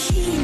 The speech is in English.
machine.